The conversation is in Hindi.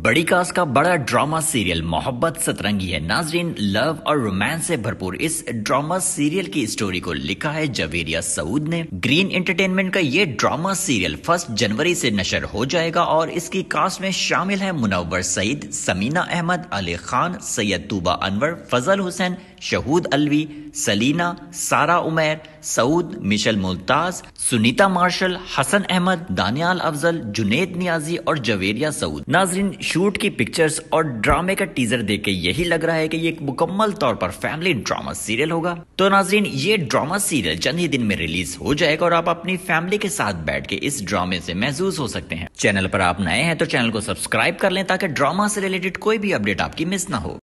बड़ी कास्ट का बड़ा ड्रामा सीरियल मोहब्बत सतरंगी है। नाजरीन लव और रोमांस से भरपूर इस ड्रामा सीरियल की स्टोरी को लिखा है जवेरिया सऊद ने। ग्रीन एंटरटेनमेंट का ये ड्रामा सीरियल फ़र्स्ट जनवरी से नशर हो जाएगा और इसकी कास्ट में शामिल है मुनवर सईद, समीना अहमद, अली खान, सैयद तूबा अनवर, फजल हुसैन, शहूद अलवी, सलीना, सारा उमैर, सऊद, मिशल मुल्ताज सुनीता मार्शल, हसन अहमद, दानियाल अफजल, जुनेद नियाजी और जवेरिया सऊद। नाजरीन शूट की पिक्चर्स और ड्रामे का टीजर देख के यही लग रहा है कि ये एक मुकम्मल तौर पर फैमिली ड्रामा सीरियल होगा। तो नाजरीन, ये ड्रामा सीरियल चंद ही दिन में रिलीज़ हो जाएगा और आप अपनी फैमिली के साथ बैठ के इस ड्रामे से महसूस हो सकते हैं। चैनल पर आप नए हैं तो चैनल को सब्सक्राइब कर लें ताकि ड्रामा से रिलेटेड कोई भी अपडेट आपकी मिस ना हो।